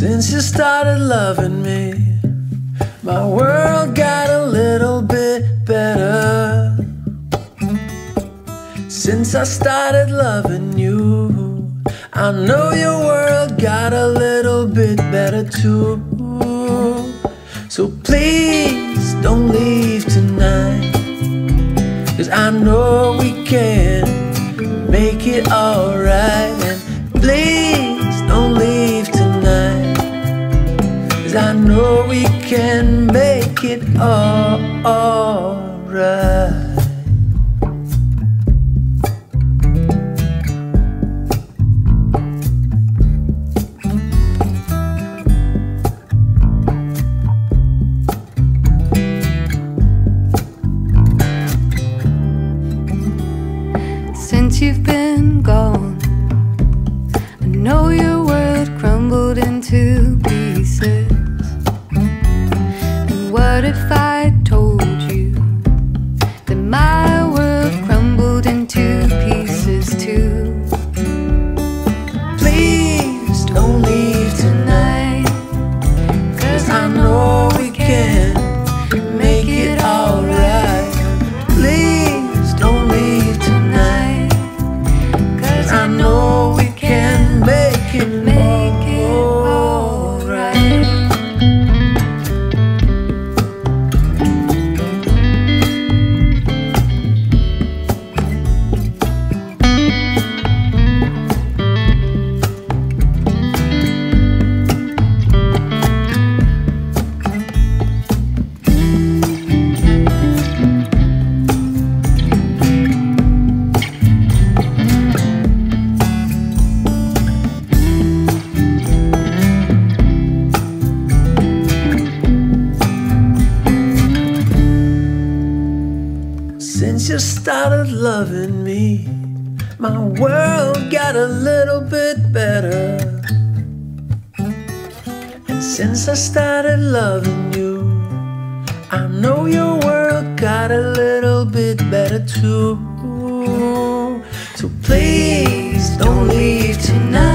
Since you started loving me, my world got a little bit better. Since I started loving you, I know your world got a little bit better too. So please don't leave tonight, cause I know we can it alright. Since you've been gone, I know your world crumbled into make Since you started loving me, my world got a little bit better. And since I started loving you, I know your world got a little bit better too. So please don't leave tonight.